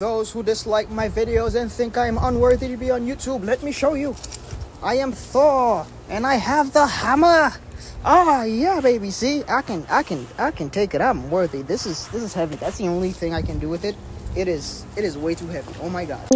Those who dislike my videos and think I am unworthy to be on YouTube, let me show you. I am Thor, and I have the hammer. Ah, yeah, baby. See, I can, I can, I can take it. I'm worthy. This is, this is heavy. That's the only thing I can do with it. It is, it is way too heavy. Oh my god.